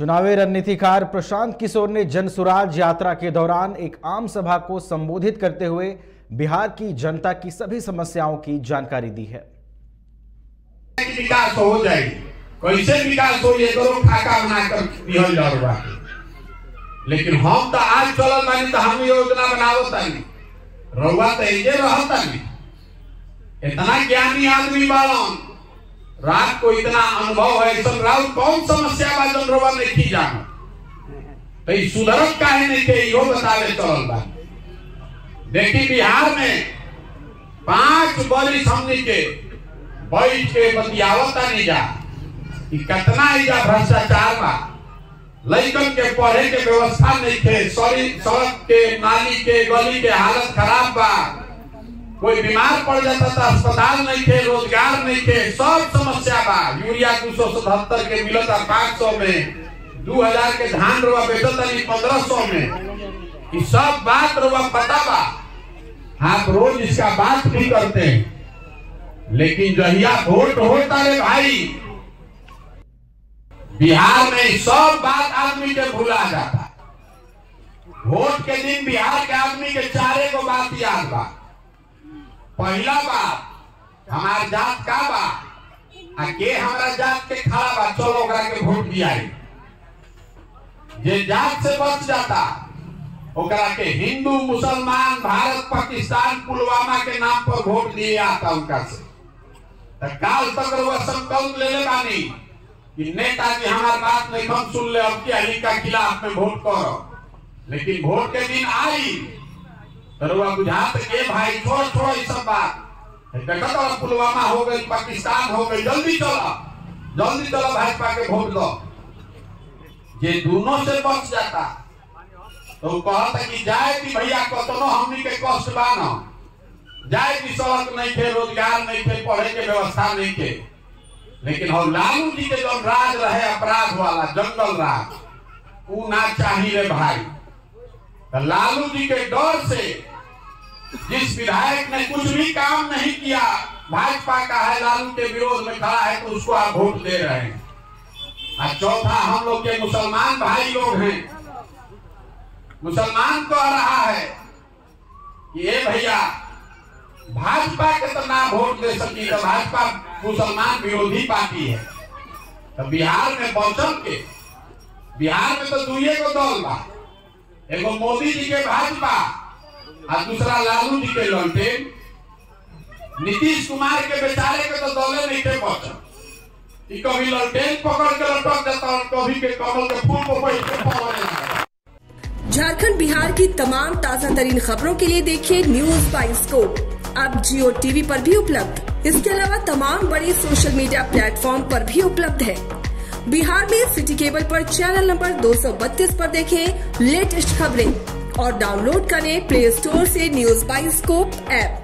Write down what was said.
चुनावी रणनीतिकार प्रशांत किशोर ने जन सुराज यात्रा के दौरान एक आम सभा को संबोधित करते हुए बिहार की जनता की सभी समस्याओं की जानकारी दी है। विकास हो जाएगी। कैसे विकास हो, ये करो, खाका है। लेकिन हम तो आज चलल बानी तो हम योजना बनावत तानी रउआ तो एजे रहत तानी इतना ज्ञानी आदमी बालन रात को इतना अनुभव है सब राउत कौन समस्या बा जन रउआ नहीं की जानो तो सुधरत काहे नहीं के इहो बतावे चलल बा देखी बिहार में पाँच बरिस हमनी के बैठ के बतियावता नहीं जा। कि कितना इजा भ्रष्टाचार बा लइकन के पढ़े के व्यवस्था नहीं थे, सॉरी, सड़क के नाली के गली के हालत खराब बा कोई बीमार पड़ जाता था, अस्पताल नहीं थे, रोज़गार नहीं थे, सब समस्या बा यूरिया दो सौ सतहत्तर के मिलता पाँच सौ में। दो हज़ार के धान बेचता नहीं पंद्रह सौ में। ये सब बात रुआ पता बा आप रोज इसका बात भी करते हैं। लेकिन जहिया वोट होता रे भाई, बिहार में सब बात आदमी के भुला जाता। वोट के दिन बिहार के आदमी के चारे को बात याद बा। पहला बात, हमार जात का बा आ, के हमारा जात के खड़ा बा चलो ओकरा के वोट दियाई जे जात से बच जाता, ओकरा के हिंदू, मुसलमान, भारत, पाकिस्तान, पुलवामा के नाम पर वोट दिए आता उनका से। काल तक वह संकल्प ले ले बानी कि नेताजी हमार बात नहीं, हम सुन ले, अब क्या का खिलाफ में वोट करो लेकिन वोट के दिन आई वह बुझात के भाई छोड़ छोड़ ये सब बात? देखा तो पुलवामा हो गई, पाकिस्तान हो गई, जल्दी चलो जल्दी चलो भाजपा के वोट दो। ये दोनों से बच जाता। तो कहता कि जाए कि भैया, कतनो हमनी के कष्ट बानो जाए कि सड़क नहीं थे, रोज़गार नहीं थे, पढ़े के व्यवस्था नहीं थे। लेकिन हम लालू जी के जो राज रहे, अपराध वाला, जंगल राज वो ना चाहिए भाई। तो लालू जी के डर से जिस विधायक ने कुछ भी काम नहीं किया, भाजपा का है, लालू के विरोध में खड़ा है तो उसको आप वोट दे रहे हैं। और चौथा, हम लोग के मुसलमान भाई लोग हैं। मुसलमान कह रहा है कि ये भैया, भाजपा के तो ना वोट दे सकी तो भाजपा मुसलमान विरोधी पार्टी है। तो बिहार में बचल के, बिहार में तो दुए को दल बा। एगो मोदी जी के भाजपा और दूसरा लालू जी के ललटेन नीतीश कुमार के बेचारे के तो दले नहीं थे बचल कभी ललटेन पकड़ के लटक जाता और कभी के कमल के फूल को बैठ के पकड़ झारखंड बिहार की तमाम ताज़ा तरीन खबरों के लिए देखिए न्यूज़ बाई स्कोप अब जियो टीवी पर भी उपलब्ध। इसके अलावा तमाम बड़े सोशल मीडिया प्लेटफॉर्म पर भी उपलब्ध है। बिहार में सिटी केबल पर चैनल नंबर 232 पर देखें लेटेस्ट खबरें। और डाउनलोड करें प्ले स्टोर से न्यूज़ बाई स्कोप ऐप